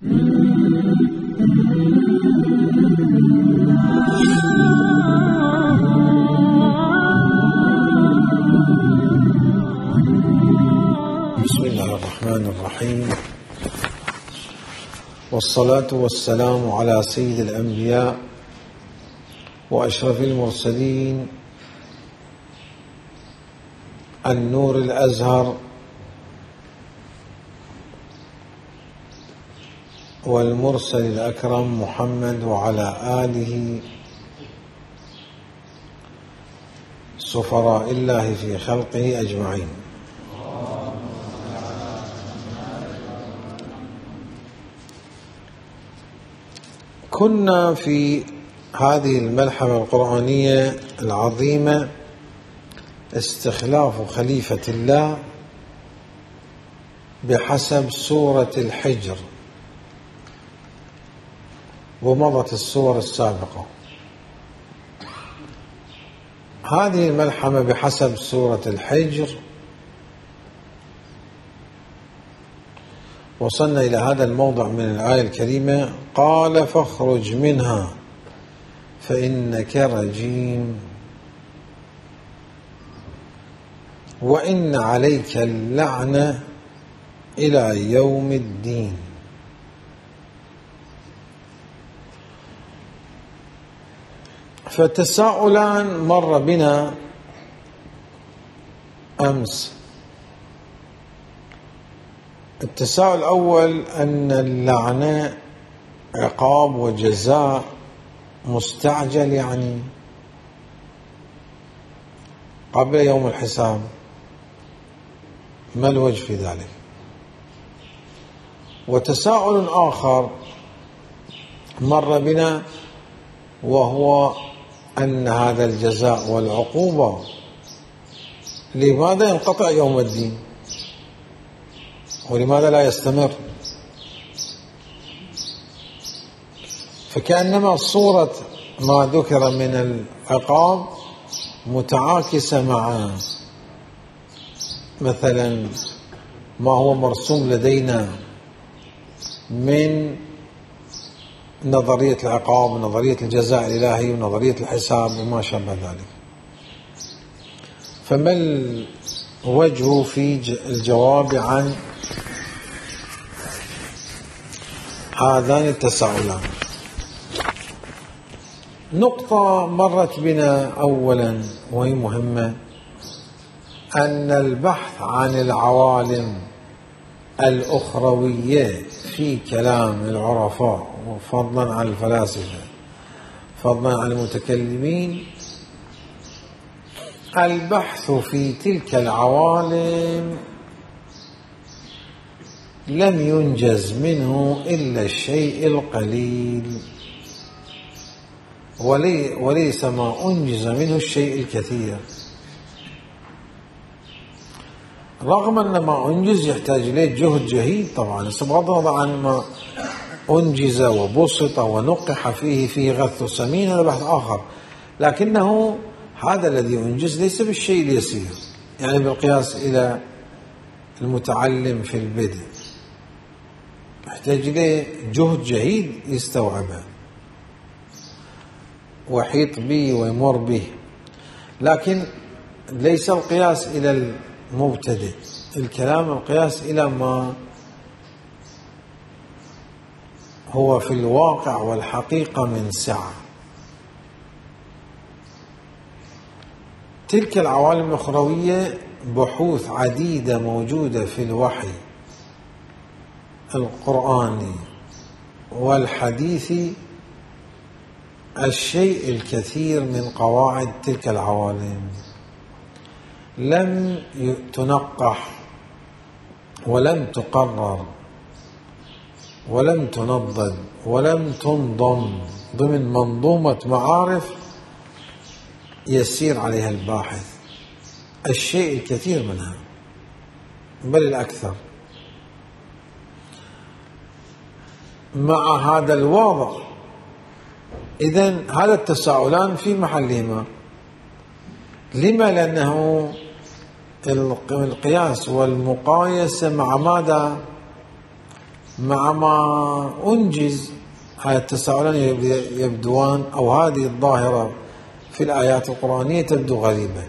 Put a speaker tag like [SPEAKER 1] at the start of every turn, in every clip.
[SPEAKER 1] بسم الله الرحمن الرحيم. والصلاة والسلام على سيد الأنبياء وأشرف المرسلين. النور الأزهر والمرسل الأكرم محمد وعلى آله سفراء الله في خلقه أجمعين. كنا في هذه الملحمة القرآنية العظيمة استخلاف خليفة الله بحسب سورة الحجر. ومضت السور السابقة. هذه الملحمة بحسب سورة الحجر. وصلنا إلى هذا الموضع من الآية الكريمة. قال فاخرج منها فإنك رجيم. وإن عليك اللعنة إلى يوم الدين. فتساؤلان مر بنا أمس. التساؤل الأول أن اللعنة عقاب وجزاء مستعجل يعني قبل يوم الحساب. ما الوجه في ذلك؟ وتساؤل آخر مر بنا وهو أن هذا الجزاء والعقوبة لماذا ينقطع يوم الدين؟ ولماذا لا يستمر؟ فكأنما صورة ما ذكر من العقاب متعاكسة مع مثلا ما هو مرسوم لدينا من نظرية العقاب ونظرية الجزاء الإلهي ونظرية الحساب وما شابه ذلك. فما الوجه في الجواب عن هذان التساؤلان؟ نقطة مرت بنا أولا وهي مهمة أن البحث عن العوالم الأخروية في كلام العرفاء وفضلا عن الفلاسفة فضلا عن المتكلمين. البحث في تلك العوالم لم ينجز منه إلا الشيء القليل. ولي وليس ما أنجز منه الشيء الكثير. رغم أن ما أنجز يحتاج إليه جهد جهيد طبعا بغض النظر عن ما أنجز وبسط ونقح فيه في غث سمين هذا بحث آخر. لكنه هذا الذي أنجز ليس بالشيء اليسير يعني بالقياس إلى المتعلم في البدء. يحتاج إليه جهد جهيد يستوعبه. ويحيط به ويمر به. لكن ليس القياس إلى المبتدئ. الكلام القياس إلى ما هو في الواقع والحقيقة من سعة. تلك العوالم الأخروية بحوث عديدة موجودة في الوحي القرآني والحديث الشيء الكثير من قواعد تلك العوالم. لم تنقح ولم تقرر. ولم تنضد ولم تنضم. ضمن منظومة معارف يسير عليها الباحث. الشيء الكثير منها بل الأكثر. مع هذا الوضع إذا هذا التساؤلان في محلهما. لما لأنه القياس والمقايسة مع ماذا؟ مع ما أنجز التساؤلان يبدوان أو هذه الظاهرة في الآيات القرآنية تبدو غريبة.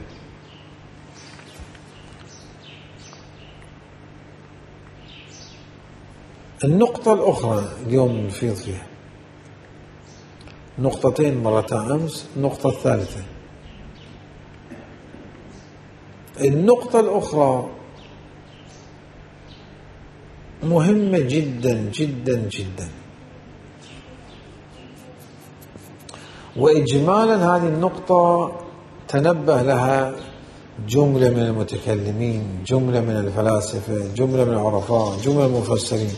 [SPEAKER 1] النقطة الأخرى اليوم نفيض فيها. نقطتين مرتا أمس النقطة الثالثة. النقطة الأخرى مهمة جدا جدا جدا. وإجمالا هذه النقطة تنبه لها جملة من المتكلمين جملة من الفلاسفة جملة من العرفاء جملة من المفسرين.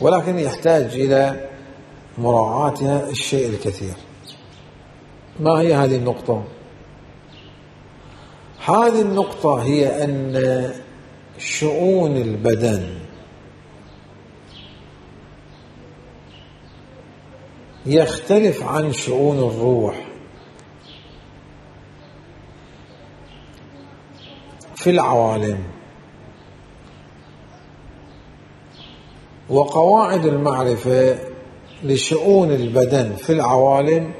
[SPEAKER 1] ولكن يحتاج إلى مراعاتها الشيء الكثير. ما هي هذه النقطة؟ هذه النقطة هي أن شؤون البدن يختلف عن شؤون الروح. في العوالم. وقواعد المعرفة لشؤون البدن في العوالم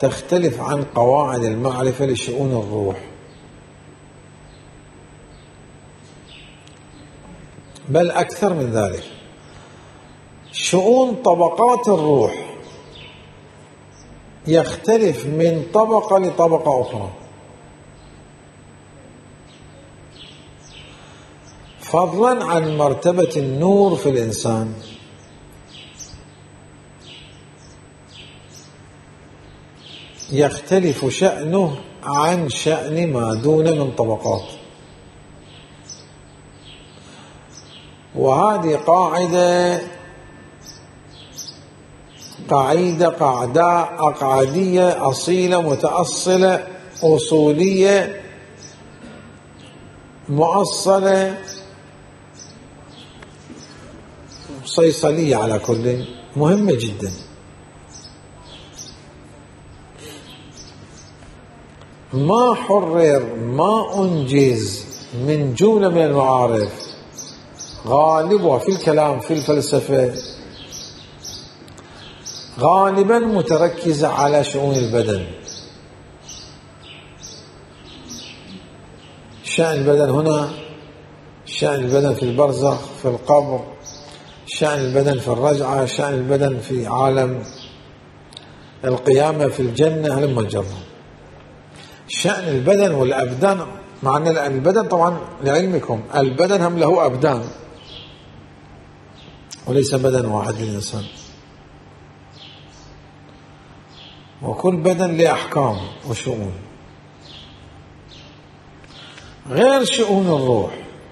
[SPEAKER 1] تختلف عن قواعد المعرفة لشؤون الروح. بل أكثر من ذلك. شؤون طبقات الروح يختلف من طبقة لطبقة أخرى. فضلا عن مرتبة النور في الإنسان. يختلف شأنه عن شأن ما دون من طبقات. وهذه قاعدة قاعدة قاعدة أقعدية أصيلة متأصلة أصولية مؤصلة صيصلية على كل مهمة جدا. ما حرر ما أنجز من جملة من المعارف. غالبها في الكلام في الفلسفة. غالبا متركزة على شؤون البدن. شأن البدن هنا شأن البدن في البرزخ في القبر شأن البدن في الرجعة شأن البدن في عالم القيامة في الجنة هلما جرى. شأن البدن والأبدان مع أن البدن طبعا لعلمكم البدن هم له أبدان وليس بدن واحد للإنسان. وكل بدن له أحكام وشؤون. غير شؤون الروح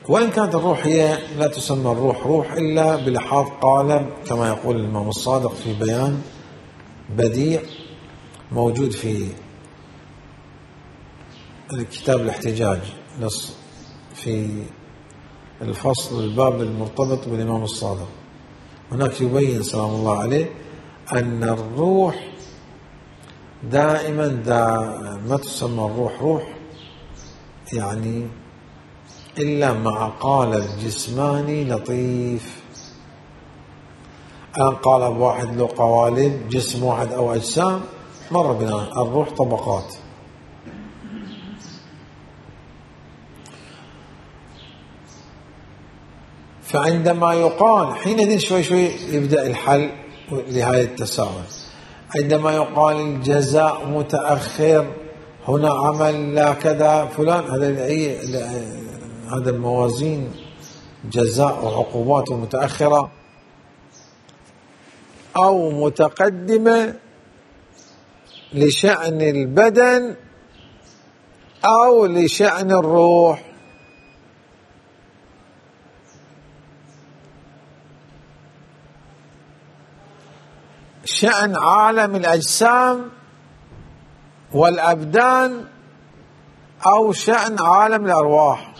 [SPEAKER 1] وإن كانت الروح هي لا تسمى الروح روح إلا بلحاظ قالب كما يقول الإمام الصادق في بيان بديع موجود في الكتاب الاحتجاج في الفصل الباب المرتبط بالإمام الصادق. هناك يبين سلام الله عليه أن الروح دائما دا ما تسمى الروح روح يعني إلا مع قال الجسماني لطيف. الآن قال واحد له قوالب جسم واحد أو أجسام مر بنا الروح طبقات. فعندما يقال حينئذ شوي شوي يبدأ الحل لهذا التساؤل. عندما يقال الجزاء متأخر هنا عمل لا كذا فلان هذا هذا الموازين جزاء وعقوبات متأخرة أو متقدمة لشأن البدن أو لشأن الروح. شأن عالم الأجسام والأبدان أو شأن عالم الأرواح.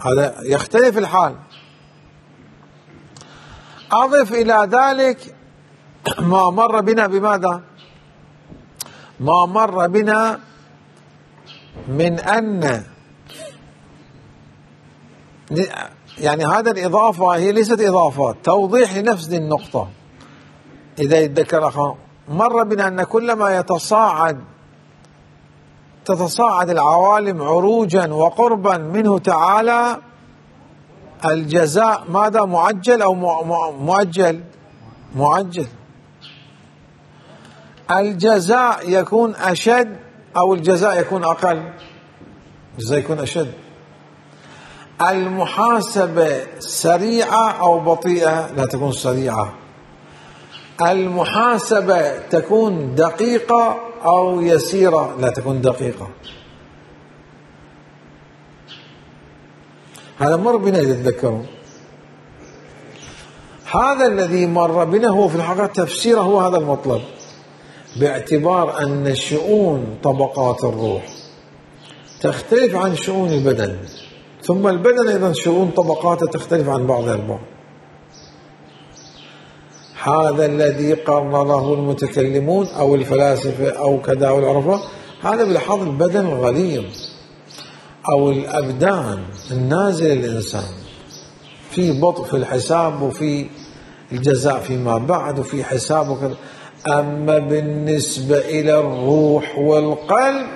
[SPEAKER 1] هذا يختلف الحال. أضف إلى ذلك ما مر بنا بماذا؟ ما مر بنا من أن يعني هذا الإضافة هي ليست إضافة توضيح لنفس النقطة. إذا يتذكر مر بنا أن كلما يتصاعد تتصاعد العوالم عروجا وقربا منه تعالى الجزاء ماذا معجل أو مؤجل؟ معجل. الجزاء يكون أشد أو الجزاء يكون أقل؟ الجزاء يكون أشد. المحاسبة سريعة أو بطيئة؟ لا تكون سريعة. المحاسبة تكون دقيقة أو يسيرة؟ لا تكون دقيقة. هذا مر بنا تتذكرون هذا الذي مر بنا هو في الحقيقة تفسيره هو هذا المطلب. باعتبار أن شؤون طبقات الروح تختلف عن شؤون البدن. ثم البدن أيضا شؤون طبقاته تختلف عن بعضها البعض هذا الذي قرره المتكلمون أو الفلاسفة أو كذا أو العرفاء هذا بلحاظ البدن الغليظ أو الأبدان النازل الإنسان في بطء في الحساب وفي الجزاء فيما بعد وفي حساب وكذا. أما بالنسبة إلى الروح والقلب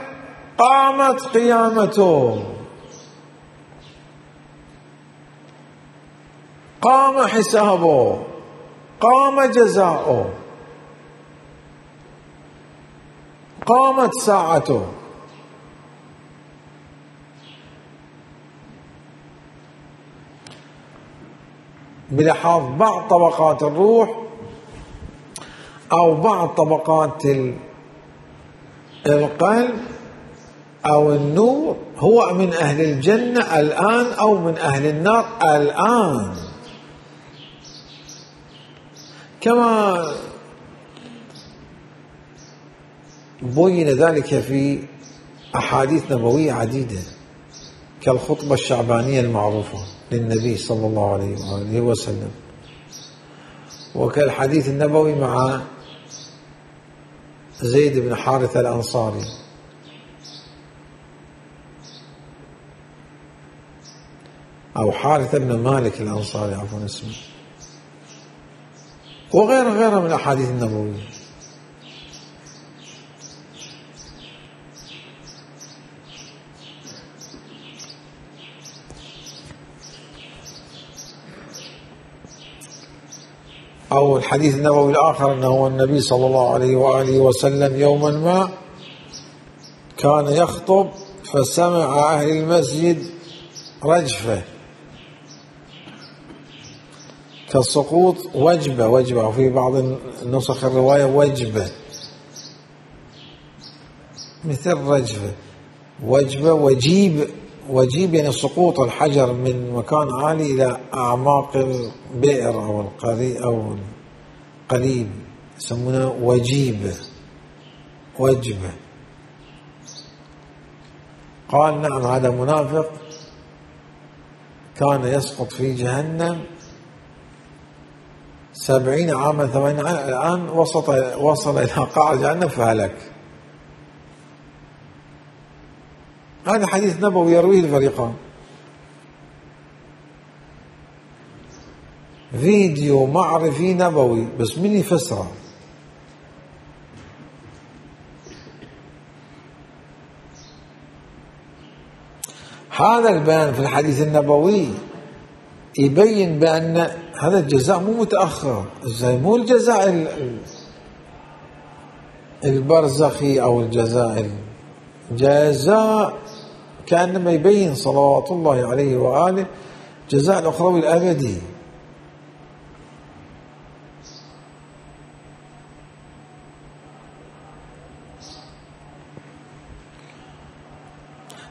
[SPEAKER 1] قامت قيامته. قام حسابه قام جزاؤه قامت ساعته. بلحاظ بعض طبقات الروح أو بعض طبقات القلب أو النور هو من أهل الجنة الآن أو من أهل النار الآن. كما بين ذلك في أحاديث نبوية عديدة كالخطبة الشعبانية المعروفة للنبي صلى الله عليه وآله وسلم وكالحديث النبوي مع زيد بن حارثة الأنصاري. أو حارثة بن مالك الأنصاري عفوا اسمه. وغير غيرها من الأحاديث النبوية أو الحديث النبوي الآخر أنه النبي صلى الله عليه وآله وسلم يوما ما كان يخطب فسمع أهل المسجد رجفة. كالسقوط وجبة وجبة. وفي بعض النسخ الرواية وجبة. مثل رجفة وجبة وجيب. وجيب يعني سقوط الحجر من مكان عالي إلى أعماق البئر أو القري أو القليب. يسمونه وجيب. وجبة. قال نعم هذا منافق كان يسقط في جهنم. سبعين عاما ثمانين عاما. الآن وصل, وصل إلى قاع جهنم فهلك. هذا حديث نبوي يرويه الفريقان. فيديو معرفي نبوي بس من يفسره؟ هذا البيان في الحديث النبوي يبين بأن هذا الجزاء مو متأخر. إزاي مو الجزاء البرزخي أو الجزاء جزاء كأنما يبين صلوات الله عليه وآله جزاء الأخروي الأبدي.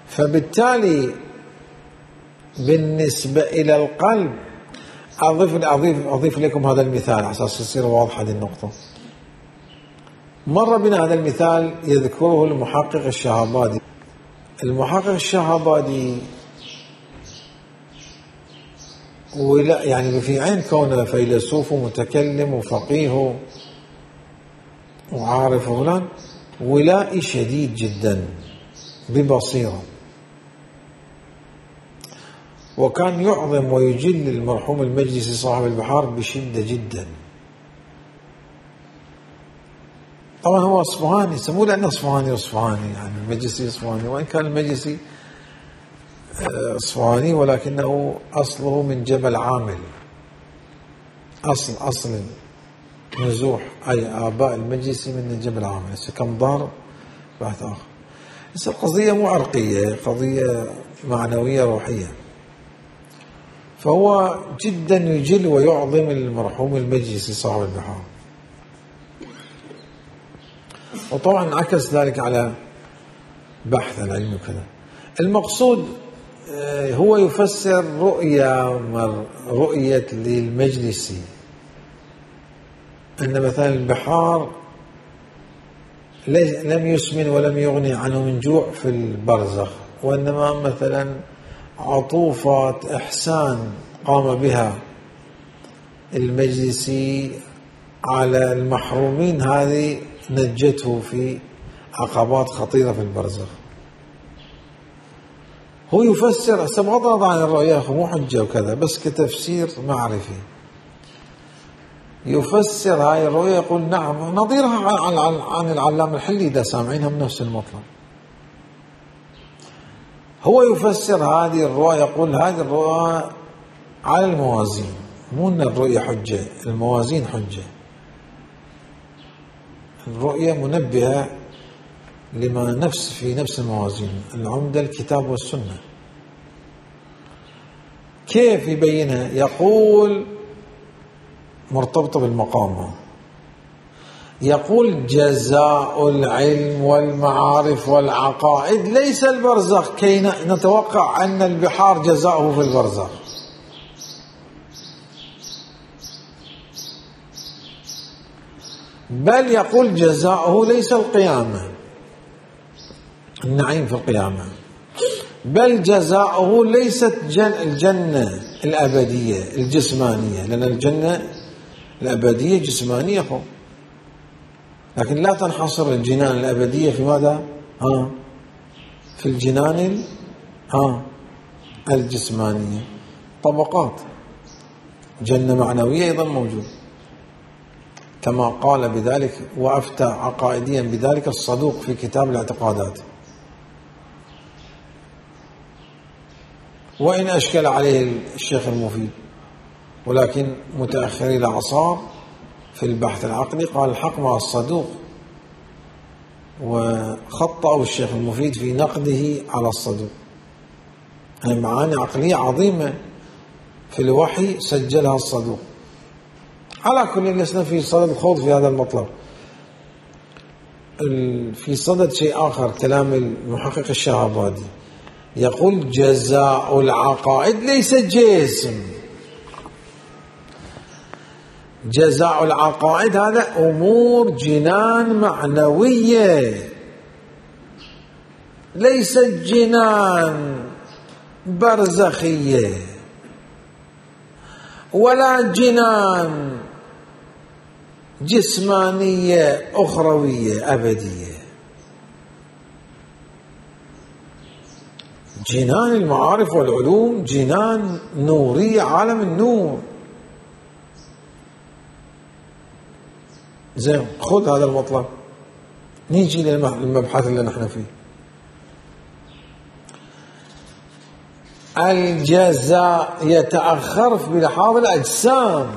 [SPEAKER 1] فبالتالي بالنسبة إلى القلب أضيف أضيف أضيف لكم هذا المثال على أساس تصير واضحة هذه النقطة. مر بنا هذا المثال يذكره المحقق الشهبادي المحقق الشهبادي ولا يعني في عين كونه فيلسوف ومتكلم وفقيه وعارف فلان ولائي شديد جدا ببصيرة. وكان يعظم ويجل المرحوم المجلسي صاحب البحار بشدة جدا. طبعا هو أصفهاني سموه لأنه أصفهاني أصفهاني يعني المجلسي أصفهاني. وإن كان المجلسي آه، أصفهاني ولكنه أصله من جبل عامل. أصل أصل نزوح أي آباء المجلسي من جبل عامل. كم دار بحث آخر. القضية مو عرقية قضية معنوية روحية. فهو جدا يجل ويعظم المرحوم المجلسي صاحب البحار وطبعا انعكس ذلك على بحث العلم وكذا. المقصود آه، هو يفسر رؤيا رؤية للمجلسي أن مثلا البحار لم يسمن ولم يغني عنه من جوع في البرزخ وإنما مثلا عطوفات إحسان قام بها. المجلسي على المحرومين هذه نجته في عقبات خطيرة في البرزخ. هو يفسر هسه بغض عن الرؤيا مو حجة وكذا بس كتفسير معرفي. يفسر هاي الرؤيا يقول نعم نظيرها عن العلام الحلي إذا سامعينها من نفس المطلب هو يفسر هذه الرؤيا يقول هذه الرؤيا على الموازين مو إن الرؤيا حجة الموازين حجة. الرؤيا منبهة لما نفس في نفس الموازين العمدة الكتاب والسنة. كيف يبينها؟ يقول مرتبطة بالمقام يقول جزاء العلم والمعارف والعقائد ليس البرزخ كي نتوقع أن البحار جزاؤه في البرزخ. بل يقول جزاؤه ليس القيامة. النعيم في القيامة. بل جزاؤه ليست جن الجنة الأبدية الجسمانية. لأن الجنة الأبدية جسمانية فوق لكن لا تنحصر الجنان الأبدية في ماذا؟ ها؟ في الجنان ها؟ الجسمانية. طبقات. جنة معنوية أيضا موجود كما قال بذلك وأفتى عقائديا بذلك الصدوق في كتاب الاعتقادات. وإن أشكل عليه الشيخ المفيد. ولكن متأخري الأعصار في البحث العقلي قال الحق مع الصدوق وخطأ الشيخ المفيد في نقده على الصدوق. يعني معاني عقلية عظيمة في الوحي سجلها الصدوق. على كل لسنا في صدد الخوض في هذا المطلب. في صدد شيء آخر كلام المحقق الشهابادي. يقول جزاء العقائد ليس جسم. جزاء العقائد هذا أمور جنان معنوية. ليست جنان برزخية ولا جنان جسمانية أخروية أبدية. جنان المعارف والعلوم جنان نورية عالم النور. زين خذ هذا المطلب. نيجي للمبحث اللي نحن فيه. الجزاء يتأخر في بلحاظ الأجسام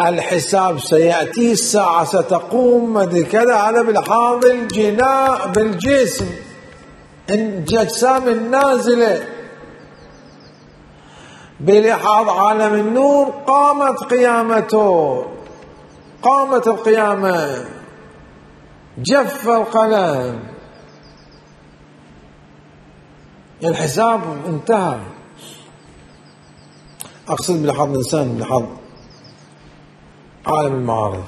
[SPEAKER 1] الحساب سيأتي الساعة ستقوم. كذا على بلحاظ الجناء بالجسم. الأجسام النازلة بلحاظ عالم النور قامت قيامته. قامت القيامة جف القلم. الحساب انتهى. أقصد بلحاظ الإنسان بلحاظ عالم المعارف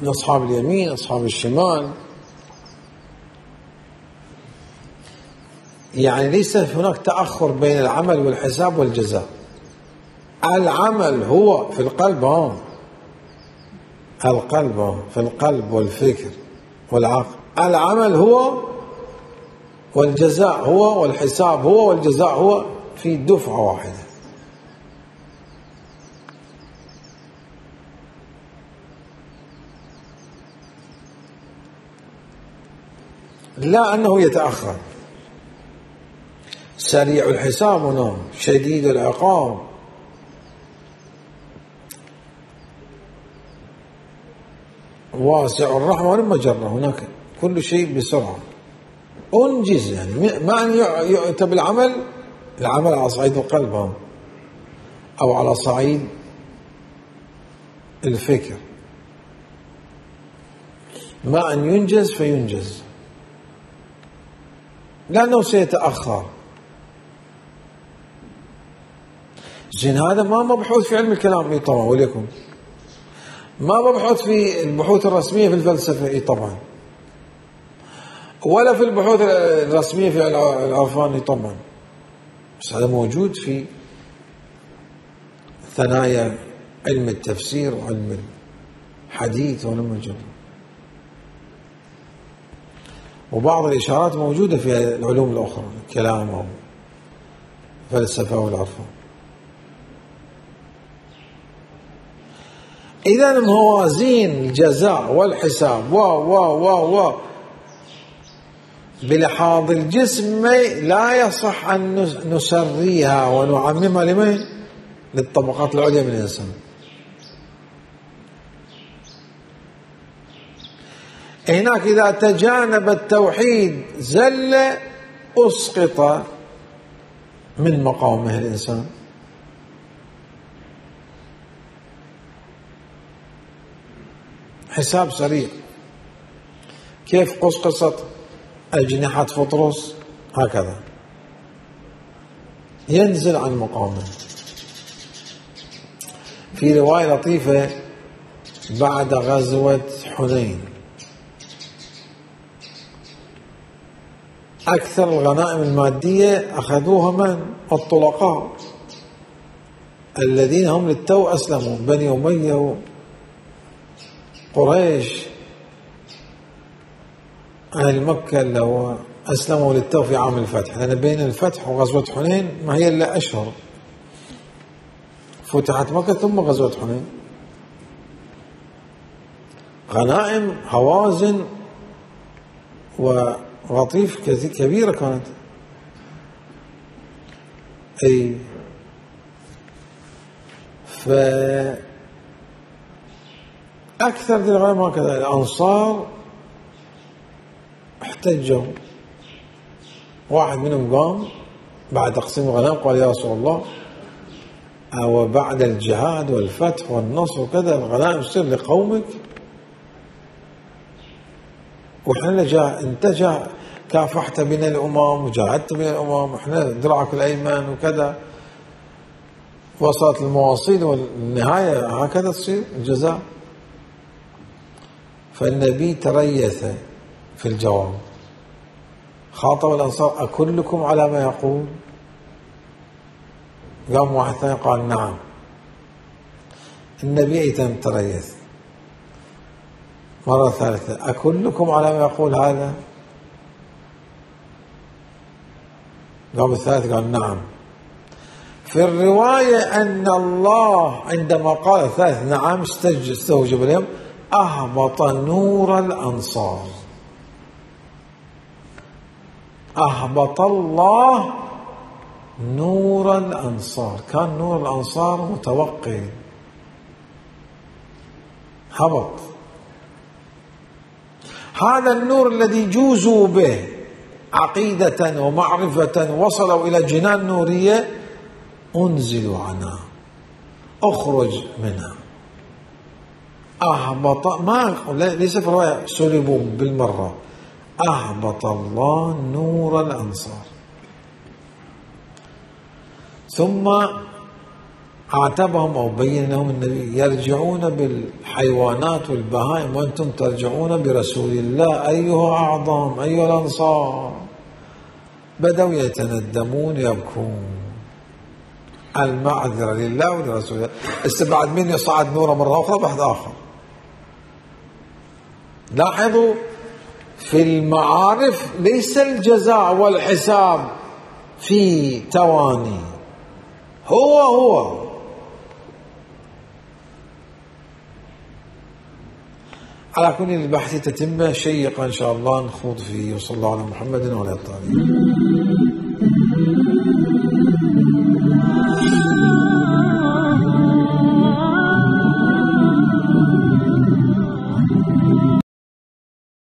[SPEAKER 1] من أصحاب اليمين أصحاب الشمال. يعني ليس هناك تأخر بين العمل والحساب والجزاء. العمل هو في القلب ها القلب في القلب والفكر والعقل. العمل هو والجزاء هو والحساب هو والجزاء هو في دفعة واحدة. لا أنه يتأخر. سريع الحساب هنا شديد العقاب. واسع الرحمة ولما جرى هناك. كل شيء بسرعة. أنجز يعني. ما أن يؤتى بالعمل العمل على صعيد القلب أو على صعيد الفكر. ما أن ينجز فينجز. لأنه سيتأخر. زين هذا ما مبحوث في علم الكلام. اي طبعا وليكم. ما مبحوث في البحوث الرسمية في الفلسفة إي طبعا. ولا في البحوث الرسمية في العرفان طبعا. بس هذا موجود في ثنايا علم التفسير وعلم الحديث ولم يجب وبعض الإشارات موجودة في العلوم الأخرى الكلام أو الفلسفة والعرفان إذا موازين الجزاء والحساب. و و و و بلحاظ الجسم لا يصح أن نسريها ونعممها لمن؟ للطبقات العليا من الإنسان. هناك إذا تجانب التوحيد زل أسقط من مقامه الإنسان. حساب سريع كيف قصقصت أجنحة فطرس هكذا. ينزل عن مقامه في رواية لطيفة بعد غزوة حنين. أكثر الغنائم المادية أخذوها من؟ الطلقاء. الذين هم للتو أسلموا بني أمية قريش. أهل مكة اللي هو أسلموا للتو في عام الفتح. لأن بين الفتح وغزوة حنين ما هي إلا أشهر. فتحت مكة ثم غزوة حنين. غنائم هوازن وغطيف كبيرة كانت. أي. ف أكثر الغنائم هكذا. الأنصار احتجوا. واحد منهم قام بعد تقسيم الغنائم قال يا رسول الله وبعد الجهاد والفتح والنصر وكذا الغنائم تصير لقومك. وحنا جاء أنت جاء كافحت بنا الأمم وجاهدت بنا الأمم إحنا درعك الأيمن وكذا. وصلت المواصيل والنهاية هكذا تصير الجزاء. فالنبي تريث في الجواب. خاطب الأنصار أكلكم على ما يقول؟ قام واحد ثاني قال نعم. النبي أيضا تريث. مرة ثالثة أكلكم على ما يقول هذا؟ قام الثالث قال نعم. في الرواية أن الله عندما قال الثالث نعم استوجب اليوم أهبط نور الأنصار. أهبط الله نور الأنصار. كان نور الأنصار متوقي هبط. هذا النور الذي جوزوا به عقيدة ومعرفة وصلوا إلى جنان نورية أنزلوا عنها. أخرج منها. أهبط ما ليس في الرواية سلبوا بالمرة. أهبط الله نور الأنصار. ثم عاتبهم أو بين لهم النبي يرجعون بالحيوانات والبهائم وأنتم ترجعون برسول الله. أيها أعظم أيها الأنصار. بدأوا يتندمون يبكون. المعذرة لله ولرسوله. استبعد من يصعد نورة مرة أخرى بعد آخر. لاحظوا في المعارف ليس الجزاء والحساب في تواني. هو هو. على كل البحث تتمة شيقة إن شاء الله. نخوض فيه وصلى الله على محمد وعلى آله.